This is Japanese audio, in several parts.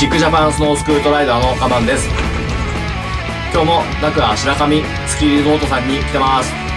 ジックジャパンスノースクートライダーのカマンです。今日もナクア白神スキーリゾートさんに来てます。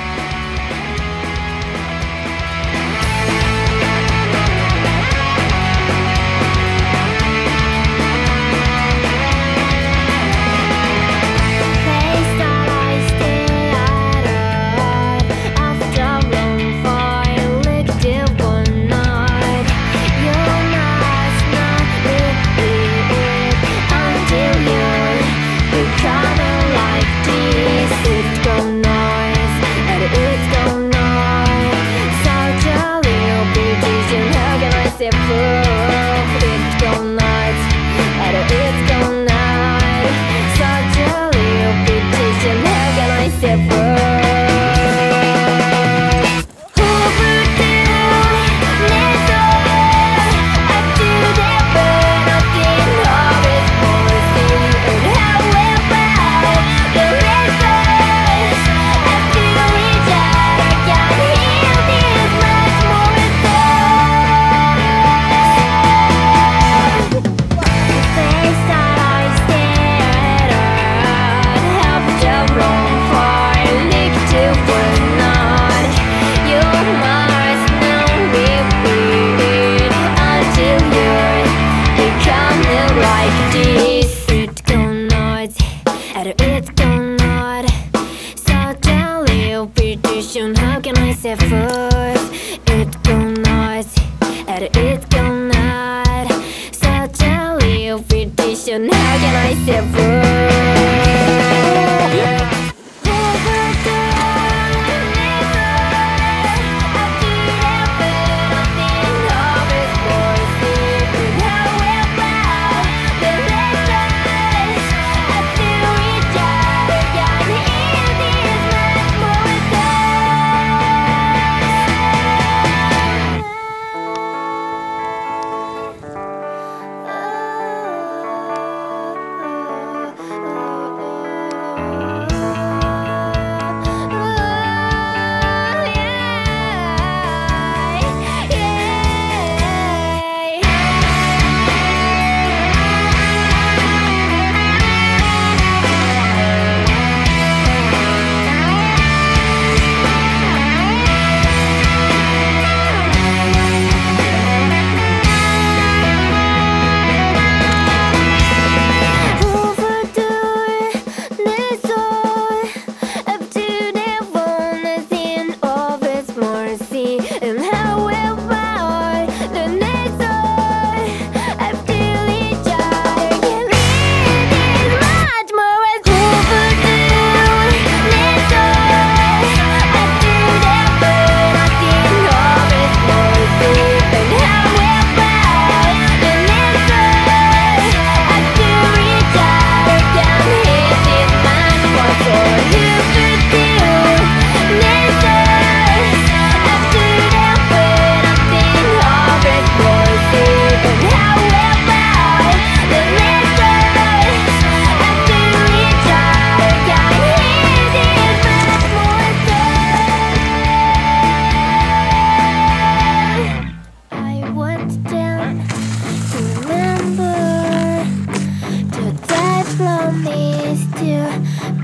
can I say first? It will not, and it's will not. Such a little repetition, how?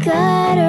better.